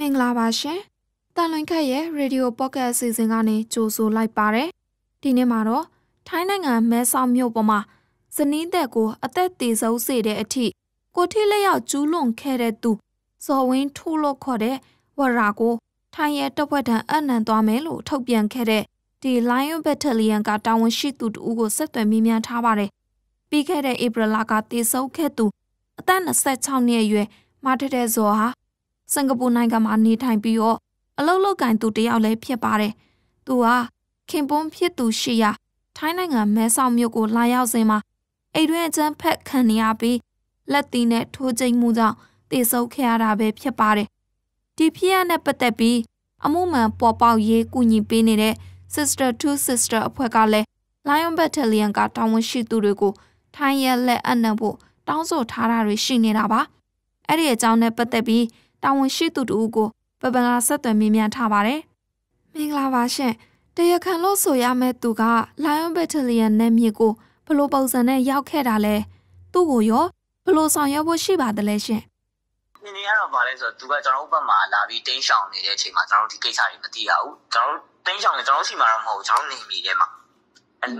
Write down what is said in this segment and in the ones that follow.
မင်္ဂလာပါရှင်။တန်လွင်ခက်ရဲ့ Radio Pocket အစီအစဉ်ကနေကြိုဆိုလိုက်ပါရယ်။ဒီနေ့မှာတော့ထိုင်းနိုင်ငံမဲဆောက်မြို့ပေါ်မှာဇနီးသက်ကိုအသက်သေဆုံးစေတဲ့အထိကိုထိလက်ရောက်ကျူးလွန်ခဲ့တဲ့သူဇော်ဝင်းထိုးလို့ခေါ်တဲ့ဝရာကိုထိုင်းရဲ့တပ်ဖွဲ့ထံအနံသွားမယ်လို့ထုတ်ပြန်ခဲ့တဲ့ဒီ Lion Battalion ကတာဝန်ရှိသူတဦးကိုဆက်သွယ်မေးမြန်းထားပါတယ်။ပြီးခဲ့တဲ့ဧပြီလကသေဆုံးခဲ့သူအသက်26နှစ်အရွယ်မထတဲ့ဇော်ဟာ စင်ကာပူနိုင်ငံမှာနေထိုင်ပြီးတော့အလုပ်လုပ်ကင်သူတယောက်လည်းဖြစ်ပါတယ်။သူဟာခင်ပွန်းဖြစ်သူရှိရာထိုင်းနိုင်ငံမဲဆောက်မြို့ကိုလာရောက်စဉ်မှာအိမ်တွင်းအကျန်းဖက်ခံနေရပြီးလက်သီးနဲ့ထိုးကျိတ်မှုကြောင့်တေဆုပ်ခဲ့ရတာပဲဖြစ်ပါတယ်။ဒီဖြစ်ရနဲ့ပတ်သက်ပြီးအမှုမှန်ပေါ်ပေါက်ရေးကူညီပေးနေတဲ့ Sister to Sister အဖွဲ့ကလည်း Lion Battalion ကတာဝန်ရှိသူတွေကိုထိုင်းရဲလက်အပ်နှံဖို့တောင်းဆိုထားတာတွေရှိနေတာပါ။အဲ့ဒီအကြောင်းနဲ့ပတ်သက်ပြီး တာဝန်ရှိသူတို့ကိုပပန်ကဆက်သွယ်မေးမြန်းထားပါတယ်။မင်္ဂလာပါရှင်။တရားခံလို့ဆိုရမယ့်သူက Lion Battalion နဲ့မြေကိုဘလို့ပုံစံနဲ့ရောက်ခဲ့တာလဲ။သူ့ကိုရောဘလို့ဆောင်ရွက်ဖို့ရှိပါသလဲရှင်။နေနေရတော့ဗာလဲဆိုတော့သူကကျွန်တော်တို့ဘက်မှာလာပြီးတင်းရှောင်နေတဲ့အချိန်မှာကျွန်တော်တို့ဒီကိစ္စတွေမသိရဘူး။ကျွန်တော်တို့တင်းရှောင်နေကျွန်တော်တို့စီမှာတော့မဟုတ်ဘူးကျွန်တော်နေမိထဲမှာ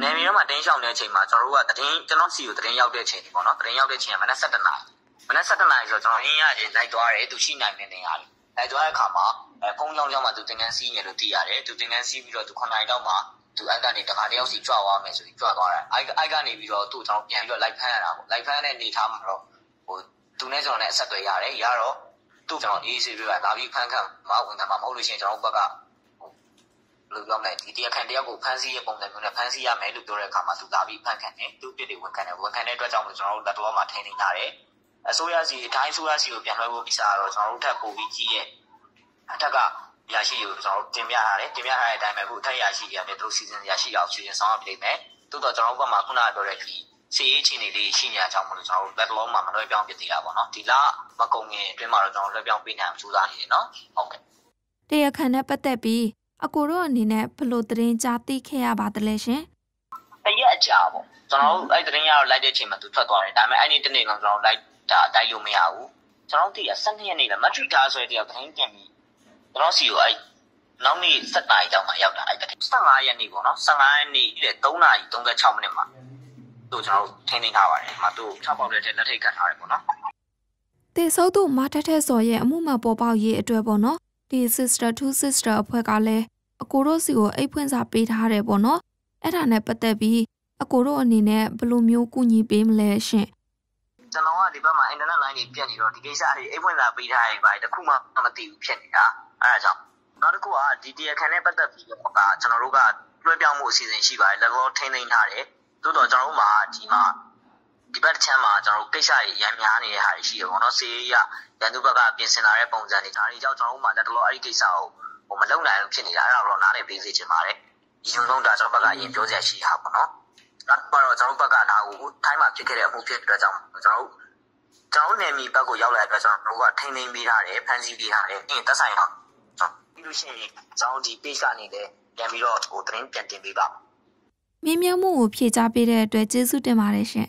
နေမီထဲမှာတင်းရှောင်တဲ့အချိန်မှာကျွန်တော်တို့ကတရင်ကျွန်တော်စီကိုတရင်ရောက်တဲ့အချိန်ပေါ့နော်တရင်ရောက်တဲ့အချိန်ကမနက်7:00နာရီ မနက်7:00နာရီဆိုတော့ကျွန်တော်ရင်းရချင်းလိုက်သွားတယ်သူရှိနိုင်တဲ့နေရာလေးလိုက်သွားတဲ့အခါမှာအဲဖုန်းကြောင်းကြောင်းမှာသူတင်ကန်းစီးနေလို့သိရတယ်သူတင်ကန်းစီးပြီးတော့သူ9နာရီလောက်မှာသူအဲ့ကနေတခါတယောက်စီကြွသွားမယ်ဆိုပြီးကြွသွားတယ်အဲ့အဲ့ကနေပြီးတော့သူ့ကျွန်တော်ပြန်ပြီးတော့လိုက်ဖမ်းရတာပေါ့လိုက်ဖမ်းတဲ့အနေထားမှာတော့ဟိုသူနဲ့ကျွန်တော်နဲ့အဆက်အသွယ်ရတယ်ရတော့သူ့ကျွန်တော်အေးဆေးပြလာပြီးဖမ်းခံမဝင်ခံမှာမဟုတ်လို့ရှိရင်ကျွန်တော်ဘက်ကလို့ပြောမယ်ဒီတရားခံတယောက်ကိုဖမ်းဆီးရပုံစံမျိုးနဲ့ဖမ်းဆီးရမယ်လို့ပြောတဲ့အခါမှာသူလာပြီးဖမ်းခံတယ်သူပြစ်တွေဝန်ခံတယ်ဝန်ခံတဲ့အတွက်ကြောင့်မို့ကျွန်တော်တို့လက်တော်မှာထိန်းနေကြတယ် အစိုးရစီအတိုင်းအစိုးရစီကိုပြန်လွှဲဖို့ကိစ္စကတော့ကျွန်တော်တို့ထပ်ပို့ပြီးကြီးရဲ့အထက်ကရရှိကိုကျွန်တော်တို့တင်ပြထားတယ်တင်ပြထားတဲ့အတိုင်းပဲခုအထက်ရရှိရတဲ့သူစီစဉ်ရရှိအောင်စီစဉ်ဆောင်ရပြမယ်သို့တော့ကျွန်တော်တို့ဘက်မှာခုနကပြောတဲ့ဒီစီရေးချင်းတွေလေးရှိနေတဲ့အကြောင်းမလို့ကျွန်တော်တို့လက်လုံးမှာမလွှဲပြောင်းပြသေးတာပေါ့နော်ဒီလမကုံငင်အတွင်းမှာတော့ကျွန်တော်လွှဲပြောင်းပေးနိုင်အောင်ကြိုးစားနေတယ်နော်ဟုတ်ကဲ့တရားခံနဲ့ပတ်သက်ပြီးအကိုတို့အနေနဲ့ဘလို့သတင်းကြားသိခဲ့ရပါသလဲရှင်အရက်အကြာပေါ့ကျွန်တော်တို့အဲ့သတင်းရတော့လိုက်တဲ့အချိန်မှာသူထွက်သွားတယ်ဒါပေမဲ့အဲ့ဒီတနေ့လုံးကျွန်တော်လိုက် တာတိုက်လို့မရဘူးကျွန်တော်တို့တည်းက12ရက်နေ့ပဲမက်ထရစ်တာဆိုတဲ့တယောက်သတင်းပြန်ပြီးကျွန်တော်စီကိုအဲ့နောက်နေ့7နာရီတောင်မှရောက်တာအဲ့15ရက်နေ့ပေါ့နော်15ရက်နေ့တဲ့3နာရီ36မိနစ်မှာသူကျွန်တော်တို့ထင်းနေထားပါတယ်မှာသူ6ပေါက်တဲ့လက်ထိတ်ကတ်ထားတယ်ပေါ့နော်တေဆုပ်သူမာထထက်စော်ရဲ့အမှုမှပေါ်ပေါက်ရေးအတွက်ပေါ့နော်ဒီ sister to sister အဖွဲ့ကလည်းအကိုတို့စီကိုအိတ်ဖွင့်စာပေးထားတယ်ပေါ့နော်အဲ့ဒါနဲ့ပတ်သက်ပြီးအကိုတို့အနေနဲ့ဘယ်လိုမျိုးကူညီပေးမလဲရှင် ကျွန်တော်ကဒီဘက်မှာ internet line တွေပြတ်နေတော့ဒီကိစ္စတွေအိတ်ဖွင့်စာပေးထားရင်ပါတခုမှမသိဘူးဖြစ်နေတာအဲဒါကြောင့်နောက်တစ်ခုကဒီတရားခံနဲ့ပတ်သက်ပြီးတော့ကကျွန်တော်တို့ကလွှဲပြောင်းမှုအစီအစဉ်ရှိပါတယ် level ထိန်းသိမ်းထားတယ်သို့တော့ကျွန်တော်တို့မှာဒီမှာဒီဘက်ချမ်းမှာကျွန်တော်တို့ကိစ္စတွေရမ်းများနေတဲ့ဟာတွေရှိတယ်ပေါ့နော်စေးရရန်သူဘက်ကပြင်ဆင်လာတဲ့ပုံစံတွေဒါတွေကြောင့်ကျွန်တော်တို့မှာလက်တလောအဲ့ဒီကိစ္စကိုဟိုမလုံနိုင်ဘူးဖြစ်နေတာအဲ့ဒါတော့နားလည်ပေးစေချင်ပါတယ်ဒီလိုလုံးဒါကျွန်တော်ဘက်ကအရင်ပြောစရာရှိတာပေါ့နော် နောက်တော့ကျွန်တော်ဘက်ကဒါကိုထိုင်းမှာဖြစ်ခဲ့တဲ့အမှုဖြစ်တဲ့အတွက်ကြောင့်ကျွန်တော်တို့ကျွန်တော်နယ်မြေဘက်ကိုရောက်လာတဲ့အတွက်ကျွန်တော်တို့ကထိန်းသိမ်းပေးထားတယ်ဖန်ဆီးပေးထားတယ်ပြီးရင်သက်ဆိုင်အောင်ပြီးလို့ရှိရင်ကျွန်တော်ဒီ page ကနေလည်းပြန်ပြီးတော့ဟိုသတင်းပြန်တင်ပေးပါမြင်းမြမှုကိုဖြည့်ချပေးတဲ့အတွက်ကျေးဇူးတင်ပါတယ်ရှင်